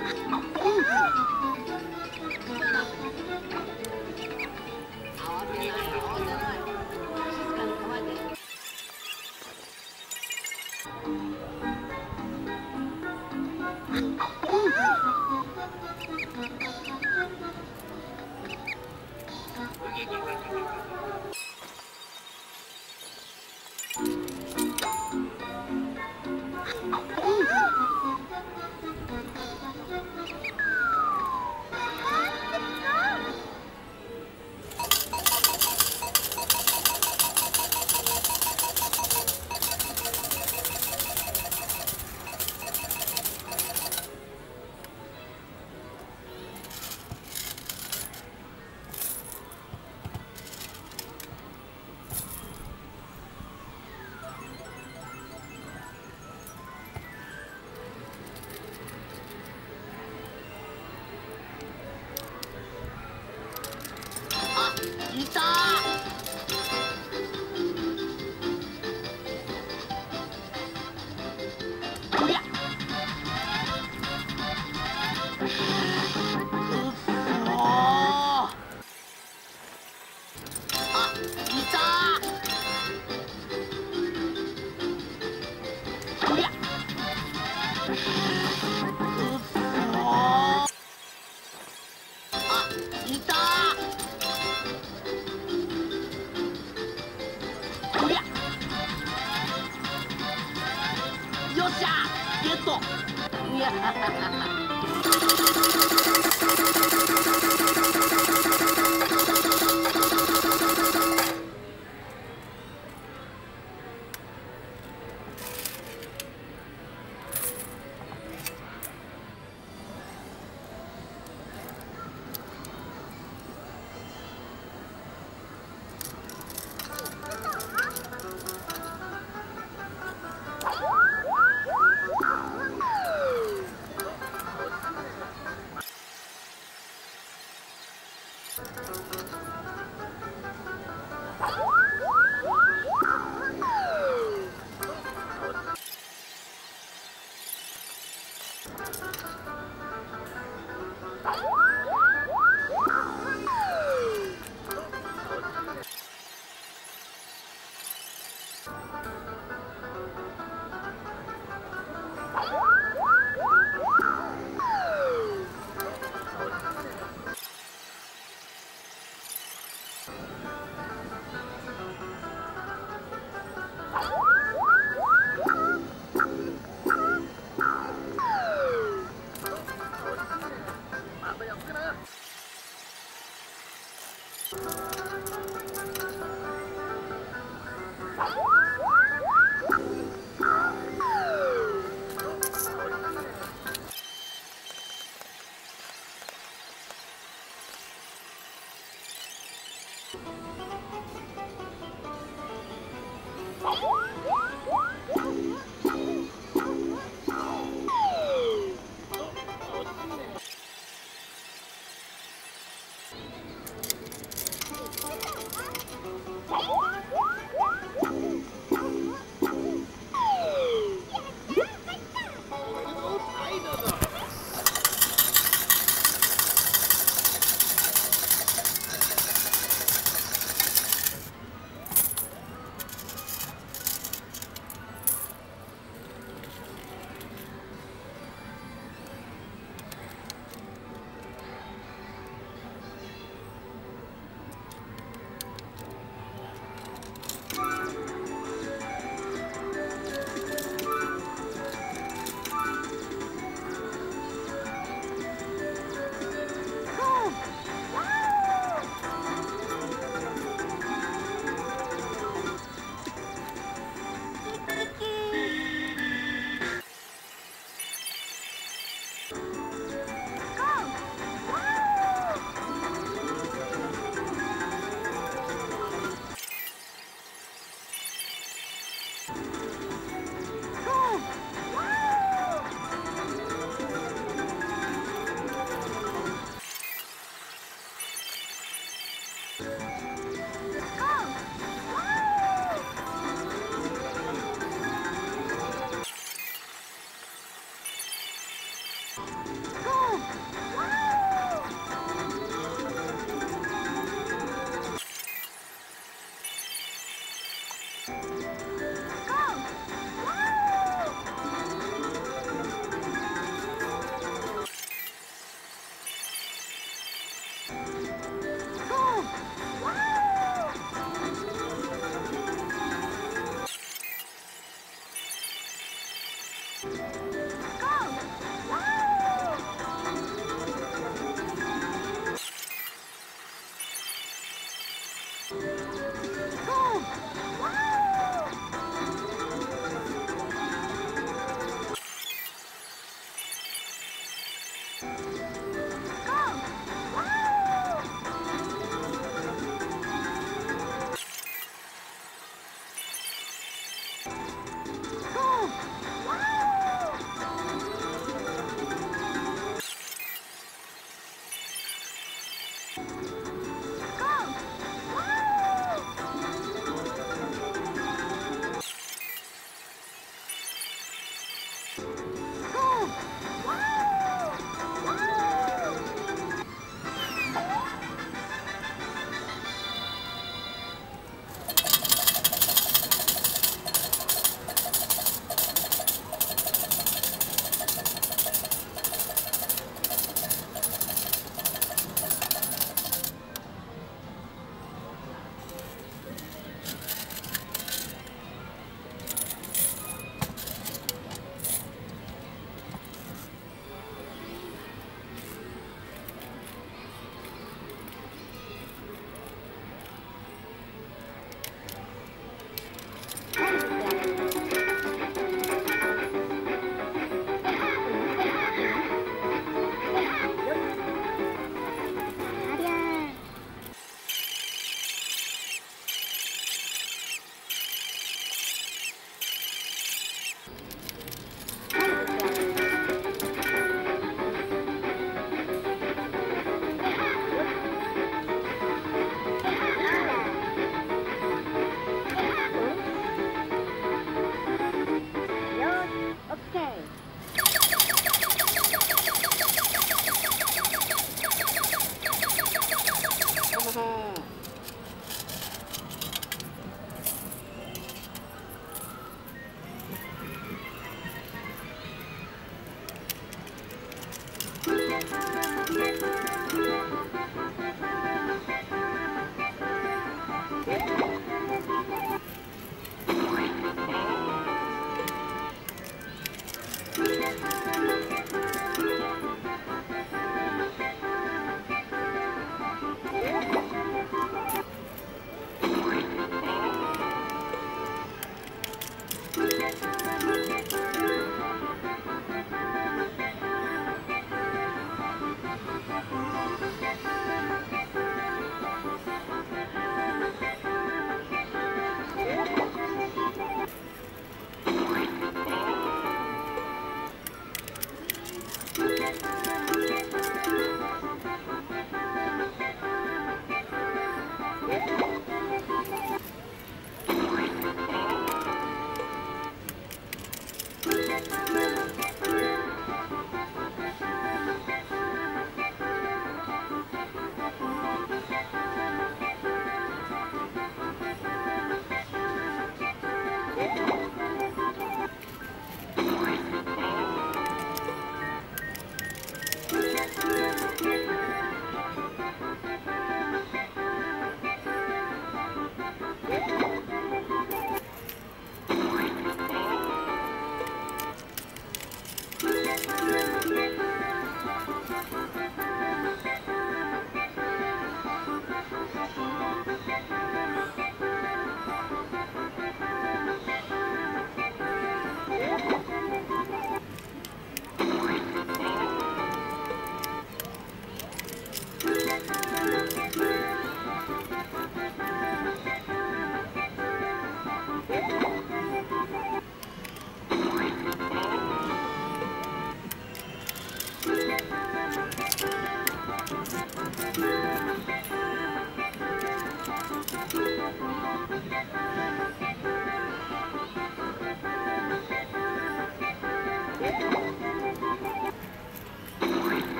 Oh. Yeah.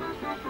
Ha ha ha.